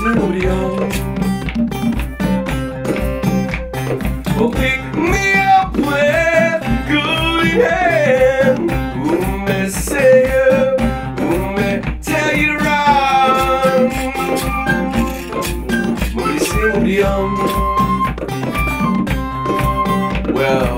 se. Oh, pick me up with good hand. Who may say you, who may tell you wrong. Mori se murió. Well.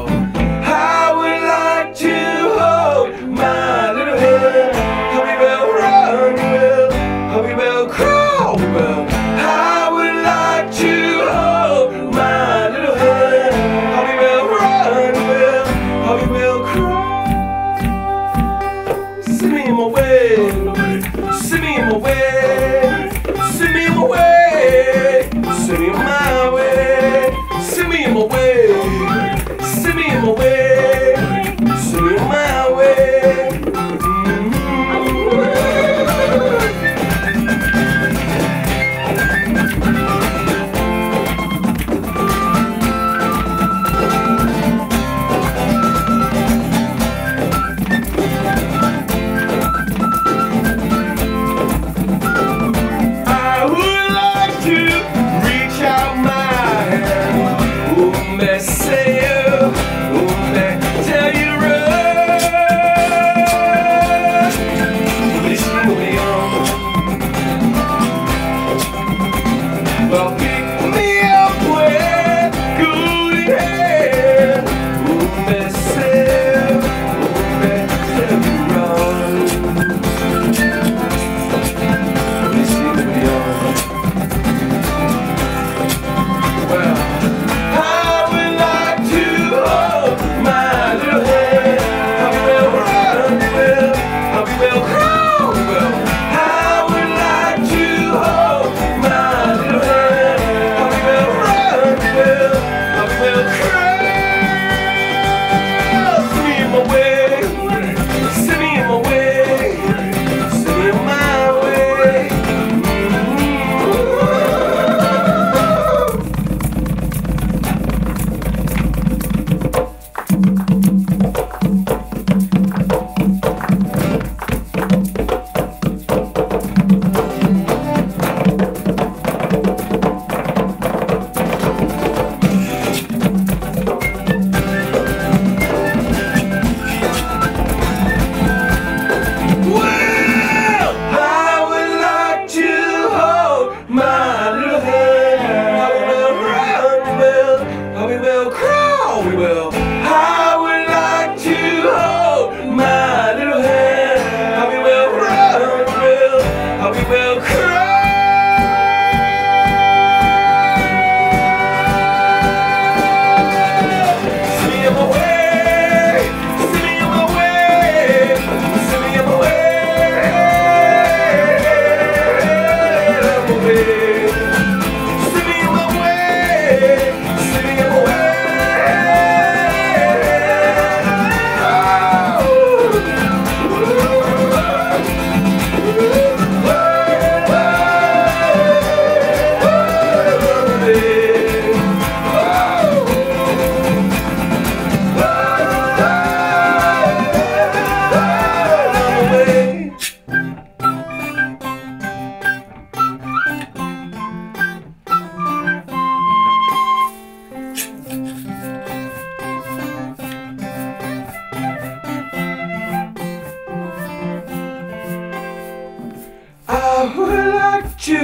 I would like to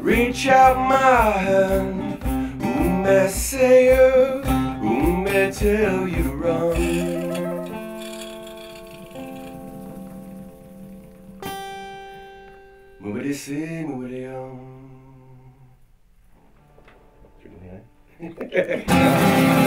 reach out my hand. Umbe say you, umbe tell you wrong? Move it, see, move it on.